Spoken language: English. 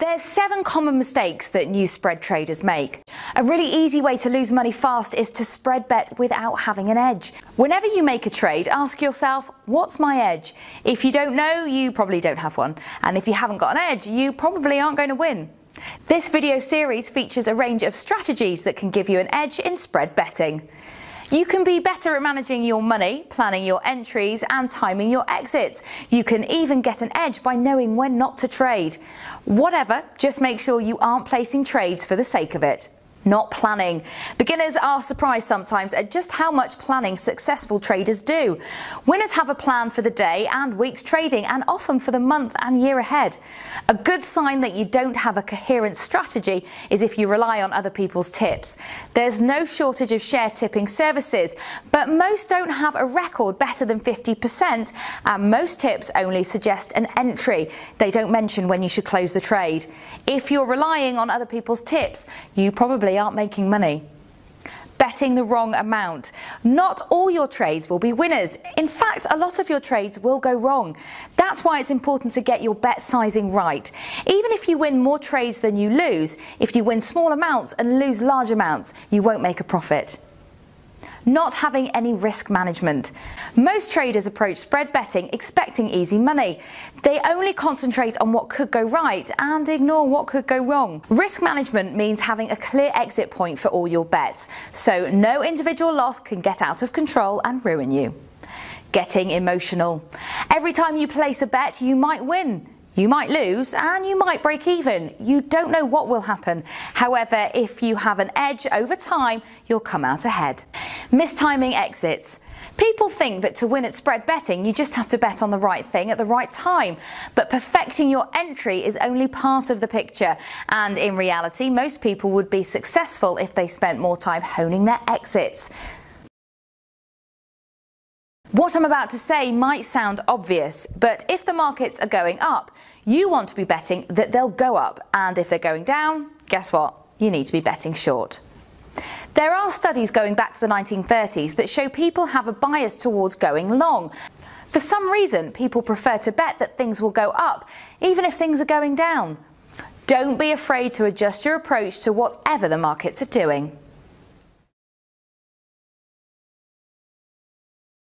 There's seven common mistakes that new spread traders make. A really easy way to lose money fast is to spread bet without having an edge. Whenever you make a trade, ask yourself, what's my edge? If you don't know, you probably don't have one. And if you haven't got an edge, you probably aren't going to win. This video series features a range of strategies that can give you an edge in spread betting. You can be better at managing your money, planning your entries and timing your exits. You can even get an edge by knowing when not to trade. Whatever, just make sure you aren't placing trades for the sake of it not planning. Beginners are surprised sometimes at just how much planning successful traders do. Winners have a plan for the day and week's trading and often for the month and year ahead. A good sign that you don't have a coherent strategy is if you rely on other people's tips. There's no shortage of share tipping services, but most don't have a record better than 50% and most tips only suggest an entry. They don't mention when you should close the trade. If you're relying on other people's tips, you probably aren't making money betting the wrong amount. Not all your trades will be winners. In fact, a lot of your trades will go wrong. That's why it's important to get your bet sizing right. Even if you win more trades than you lose, if you win small amounts and lose large amounts, you won't make a profit not having any risk management. Most traders approach spread betting expecting easy money. They only concentrate on what could go right and ignore what could go wrong. Risk management means having a clear exit point for all your bets, so no individual loss can get out of control and ruin you. Getting emotional. Every time you place a bet, you might win. You might lose and you might break even. You don't know what will happen. However, if you have an edge over time, you'll come out ahead. Mistiming exits. People think that to win at spread betting, you just have to bet on the right thing at the right time. But perfecting your entry is only part of the picture. And in reality, most people would be successful if they spent more time honing their exits. What I'm about to say might sound obvious, but if the markets are going up, you want to be betting that they'll go up, and if they're going down, guess what? You need to be betting short. There are studies going back to the 1930s that show people have a bias towards going long. For some reason, people prefer to bet that things will go up, even if things are going down. Don't be afraid to adjust your approach to whatever the markets are doing.